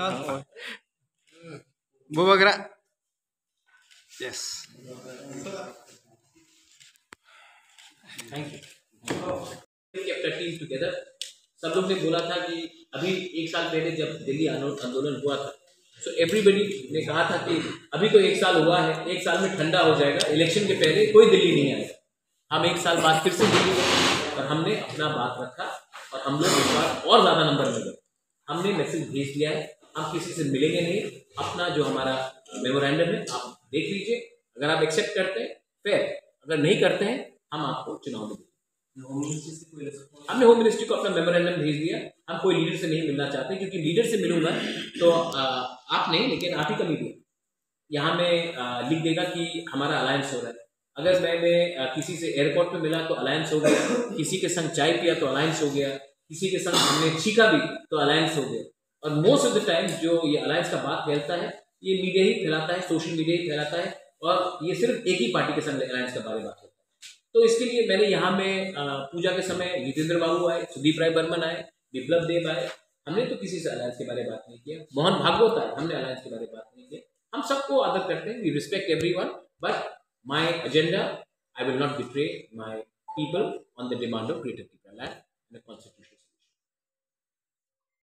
Shot. Bubagra. Yes. Thank you captain team together सब लोग ने बोला था कि अभी एक साल पहले जब दिल्ली आंदोलन हुआ था सो एवरीबडी ने कहा था कि अभी तो एक साल हुआ है एक साल में ठंडा हो जाएगा। इलेक्शन के पहले कोई दिल्ली नहीं आएगा हम एक साल बाद फिर से दिल्ली गए और हमने अपना बात रखा और हम लोग इस बार और ज़्यादा नंबर में गए। हमने मैसेज भेज दिया है। हम किसी से मिलेंगे नहीं अपना जो हमारा मेमोरेंडम है आप देख लीजिए। अगर आप एक्सेप्ट करते हैं फिर अगर नहीं करते हैं हम आपको चुनाव में देंगे। हमने होम मिनिस्ट्री को अपना मेमोरेंडम भेज दिया। हम कोई लीडर से नहीं मिलना चाहते क्योंकि लीडर से मिलूँगा तो आप नहीं लेकिन आप ही का मीडिया यहाँ में लिख देगा कि हमारा अलायंस हो रहा है। अगर मैं मैं किसी से एयरपोर्ट पे मिला तो अलायंस हो गया। किसी के संग चाय पिया तो अलायंस हो गया। किसी के संग हमने छीका भी तो अलायंस हो गया। और मोस्ट ऑफ़ द टाइम जो ये अलायंस का बात फैलता है, ये मीडिया ही फैलाता है सोशल मीडिया ही फैलाता है, और ये सिर्फ़ एक ही पार्टी के संग अलायंस के बारे में बात होता है। तो इसके लिए मैंने यहाँ में पूजा के समय जितेंद्र बाबू आए, सुदीप राय बर्मन आए, विप्लव देव आए। हमने तो किसी से अलायंस के बारे में बात नहीं किया। मोहन भागवत आए, हमने अलायंस के बारे में बात नहीं किया। हम सबको आदर करते हैं we respect everyone but my agenda I will not betray my people on the demand of greater people and